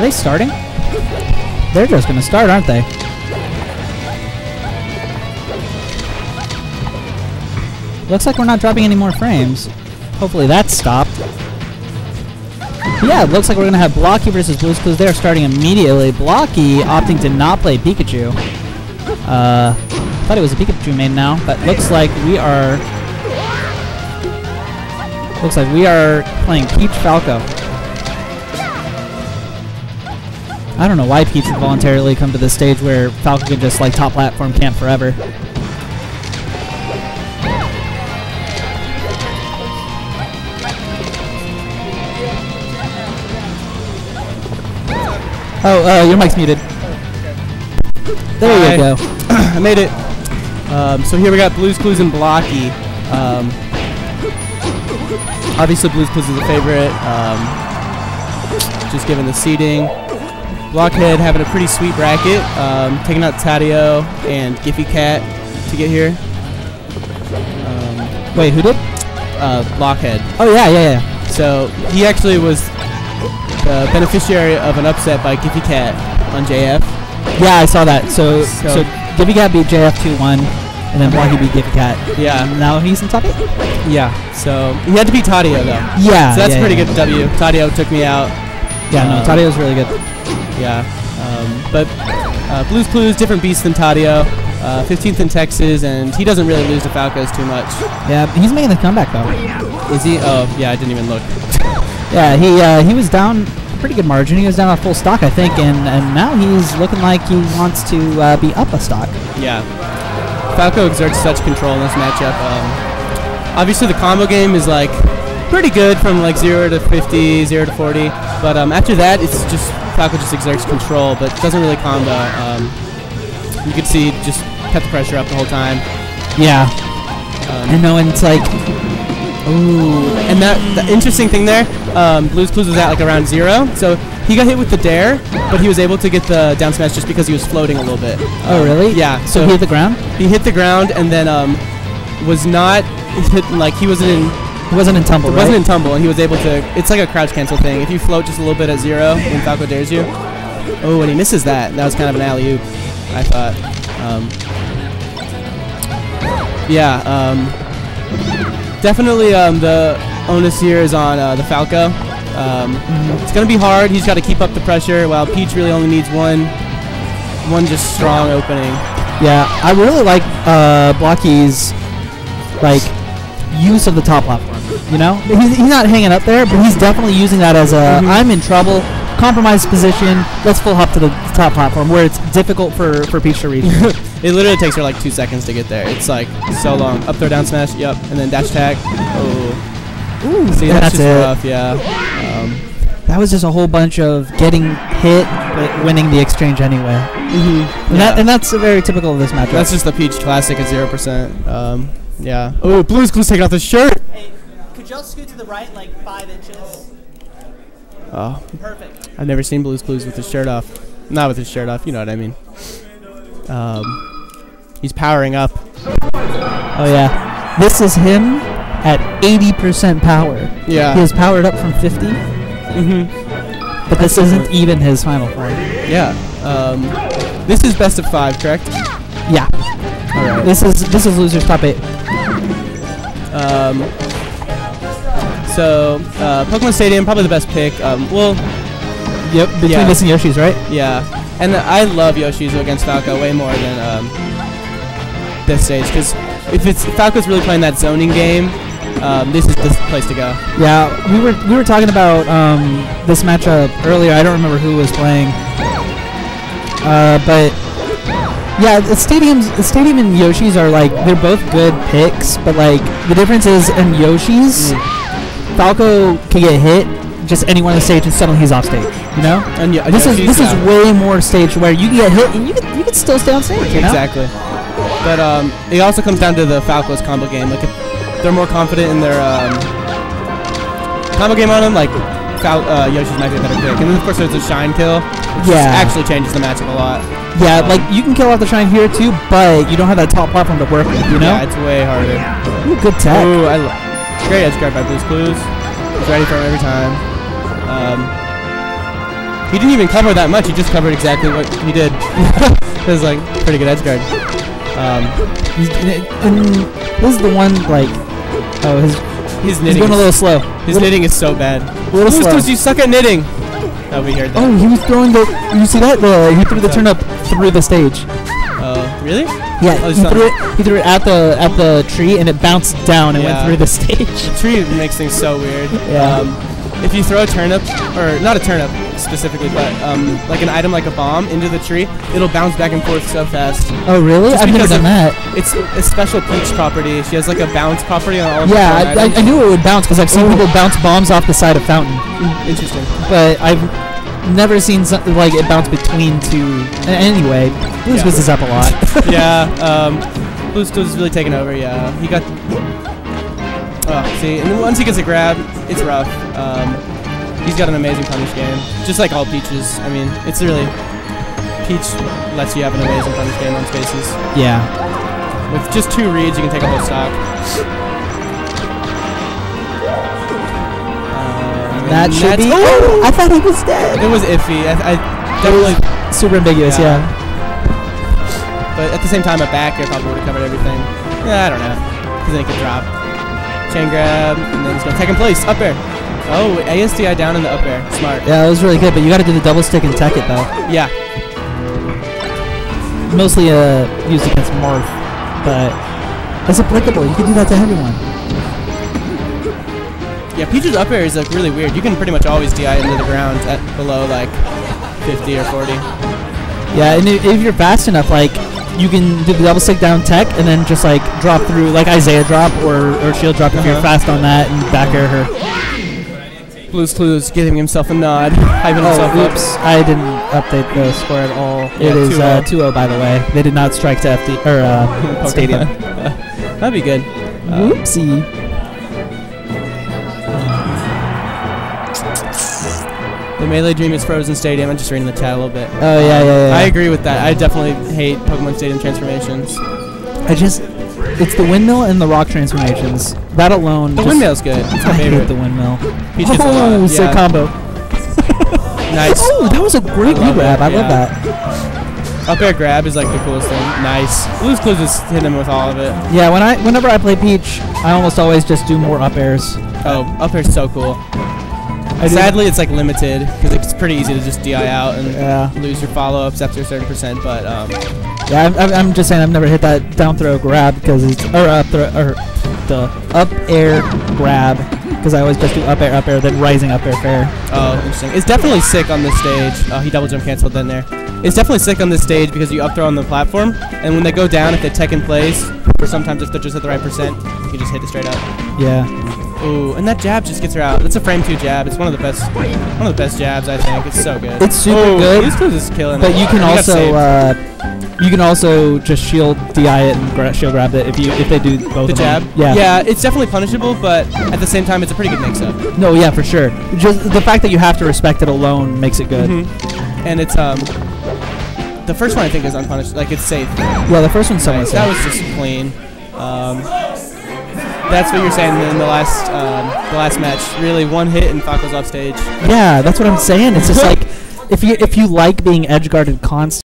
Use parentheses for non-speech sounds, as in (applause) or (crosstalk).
they starting? They're just gonna start, aren't they? Looks like we're not dropping any more frames. Hopefully that's stopped. Yeah, looks like we're gonna have Blockie versus Blues Clues. They're starting immediately. Blockie opting to not play Pikachu. Uh, thought it was a Pikachu main now, but looks like we are. Looks like we are playing Peach Falco. I don't know why Peach would voluntarily come to this stage where Falcon can just like top platform camp forever. Oh, uh, your mic's muted. There Hi. you go. (clears throat) I made it. Um, so here we got Blues Clues and Blockie. Um, obviously, Blues Clues is a favorite. Um, just given the seeding. Blockhead having a pretty sweet bracket, um, taking out Tadio and Giffy Cat to get here. Um, Wait, who did? uh, Blockhead. Oh yeah, yeah, yeah. So he actually was the beneficiary of an upset by Giffy Cat on JF. Yeah, I saw that. So, So- so, Gibby Cat beat JF 2-1, and then Blockie beat Gibby Cat. Yeah. Now he's in top eight. Yeah. So he had to beat Tadio though. Yeah. So that's yeah, pretty yeah. good W. Tadio took me out. Yeah, no, Um, Tadio's really good. Yeah. Um, but uh, Blues Clues, different beast than Tadio. Uh, 15th in Texas, and he doesn't really lose to Falcos too much. Yeah, he's making the comeback though. Is he? Oh, yeah, I didn't even look. (laughs) Yeah, he uh, he was down a pretty good margin. He was down a full stock, I think, and, and now he's looking like he wants to uh, be up a stock. Yeah. Falco exerts such control in this matchup. Um, obviously, the combo game is like pretty good from like 0 to 50, 0 to 40. But um, after that, it's just Falco just exerts control, but doesn't really combo. Um, you can see just kept the pressure up the whole time. Yeah, Um, I know, and it's like, ooh, And that the interesting thing there, um, Blues Clues was at like around zero, so he got hit with the dair, but he was able to get the down smash just because he was floating a little bit. oh really? Yeah, So, so he hit the ground. he hit the ground and then um, was not hit like he wasn't in He wasn't in tumble, right? wasn't in tumble, and he was able to. It's like a crouch cancel thing. If you float just a little bit at zero when Falco dairs you, oh, and he misses that. That was kind of an alley oop, I thought. Um, yeah, um, definitely um, the onus here is on uh, the Falco. Um, It's gonna be hard. He's got to keep up the pressure, while Peach really only needs one, one just strong opening. Yeah, I really like uh, Blockie's like use of the top platform. You know, he's, he's not hanging up there, but he's definitely using that as a Mhm. I'm in trouble, compromised position. Let's full hop to the top platform where it's difficult for for Peach to reach. (laughs) It literally takes her like two seconds to get there. It's like so long. Up throw down smash. Yep, and then dash tag. Oh, Ooh, see that's, it. rough. Yeah. Um, That was just a whole bunch of getting hit but winning the exchange anyway. mm-hmm. And, that, and that's very typical of this matchup. That's just the Peach Classic at zero percent. Um, yeah. Oh, Blues Clues taking off his shirt. Hey, could y'all scoot to the right like five inches? Oh, Perfect. I've never seen Blues Clues with his shirt off. Not with his shirt off. You know what I mean. Um, he's powering up. Oh yeah, this is him at 80% power. Yeah. He has powered up from 50, Mm-hmm. but this isn't even his final form. Yeah. Um, this is best of five, correct? Yeah, All right. this is this is losers top eight. Um, so, uh, Pokemon Stadium, probably the best pick. Um, well, Yep, between Yeah. this and Yoshi's, right? yeah. And I love Yoshi's against Falco way more than um, this stage. Because if it's Falco's really playing that zoning game, um, this is the place to go. Yeah, we were we were talking about um, this matchup earlier. I don't remember who was playing, uh, but yeah, the stadiums, the stadium and Yoshi's are like they're both good picks, but like the difference is in Yoshi's, Falco can get hit just anywhere on the stage and suddenly he's off stage. You know, And yeah, this is Yoshi's, this is way more stage where you can get hit and you can you can still stay on stage. You know, Exactly. But um, it also comes down to the Falco's combo game. Like if they're more confident in their um, combo game on them, like uh, Yoshi's might be a better pick. And then of course there's a shine kill, which Yeah. actually changes the matchup a lot. Yeah, like you can kill off the shine here too, but you don't have that top platform to work with. You know, Yeah, it's way harder. Ooh, good tech. Ooh, I great edge guard by Blues Clues. He's ready for him every time. Um, he didn't even cover that much. He just covered exactly what he did. (laughs) it was like pretty good edge guard. Um, and this is the one like, oh, his his he's knitting. going a little slow. his little, knitting is so bad. little Blues slow. You suck at knitting. Oh, we heard that. Oh, he was throwing the. You see that? The he threw the turnip through the stage. Oh, really? Yeah, Oh, he threw it. He threw it at the at the tree, and it bounced down and Yeah. went through the (laughs) stage. The tree makes things so weird. Yeah. Um, if you throw a turnip, or not a turnip specifically, but um, like an item like a bomb into the tree, it'll bounce back and forth so fast. Oh, really? Just I've never done that. It's a special Peach property. She has like a bounce property on all of her Yeah, I, I. I knew it would bounce because I've seen people bounce bombs off the side of fountain, Interesting. but I've never seen something like it bounce between two. Anyway, Blues Yeah. Clues is up a lot. (laughs) yeah, (laughs) um, Blues is really taking over. Yeah, he got. Oh, see, and then once he gets a grab, it's rough. Um, he's got an amazing punish game, just like all Peaches. I mean, it's really Peach lets you have an amazing punish game on spaces. yeah. With just two reads, you can take a whole stock. Um, That should be. Oh! I thought he was dead. It was iffy. I, I It definitely. super ambiguous. Yeah. Yeah. But at the same time, a back air probably would have covered everything. Yeah, I don't know. Because then he could drop. Chain grab, and then he's going to take in place. Up air. Oh, ASDI down in the up air. Smart. Yeah, it was really good, but you got to do the double stick and tech it though. Yeah. Mostly uh, used against Marth, but it's applicable. You can do that to anyone. Yeah, Peach's up air is like really weird. You can pretty much always DI into the ground at below like 50 or 40. Yeah, and if, if you're fast enough, like you can do the double stick down tech and then just like drop through, like Isai drop or, or shield drop if you're Uh-huh. fast on that and back air her. Blues Clues giving himself a nod, hyping himself Oh, up. oops! I didn't update the score at all. Yeah, it is uh, 2-0. 2-0 by the way. They did not strike to FD or uh, (laughs) Stadium. (laughs) That'd be good. Um, Whoopsie. The Melee Dream is Frozen Stadium. I'm just reading the chat a little bit. Oh yeah, yeah, um, yeah. I agree with that. I definitely hate Pokemon Stadium transformations. I just, it's the windmill and the rock transformations. That alone. The windmill's good. It's I my hate favorite. the windmill. Peach gets a oh, lot. sick Yeah. combo. Nice. (laughs) Oh, that was a great I love grab. it, I yeah. love that. Up air grab is like the coolest thing. Nice. Blues Clues just hit him with all of it. Yeah, when I, whenever I play Peach, I almost always just do more up airs. Oh, up air's so cool. I Sadly, it's like limited because it's pretty easy to just DI out and Yeah, lose your follow-ups after a certain percent. But um, yeah. I'm, I'm, I'm just saying I've never hit that down throw grab because it's or up throw or the up air grab because I always just do up air, up air, then rising up air fair. oh, interesting. It's definitely sick on this stage. Oh, he double jump canceled then there. It's definitely sick on this stage because you up throw on the platform, and when they go down, if they tech in place, or sometimes if they're just at the right percent, you can just hit it straight up. Yeah. Ooh, and that jab just gets her out. That's a frame two jab. It's one of the best, one of the best jabs I think. It's so good. It's super Ooh, good, Clues is killing But it. you can also uh, you can also just shield di it and gra- shield grab it if you if they do both the jab. them. Yeah. Yeah, it's definitely punishable, but at the same time, it's a pretty good mix-up. No, yeah, for sure. Just the fact that you have to respect it alone makes it good. Mhm. And it's um, the first one I think is unpunished. Like it's safe. Yeah, the first one's somewhat Nice. That was just clean. Um, that's what you're saying in the last um, the last match. Really, one hit and Falco's off stage. Yeah, that's what I'm saying. It's just (laughs) like if you if you like being edge guarded constantly.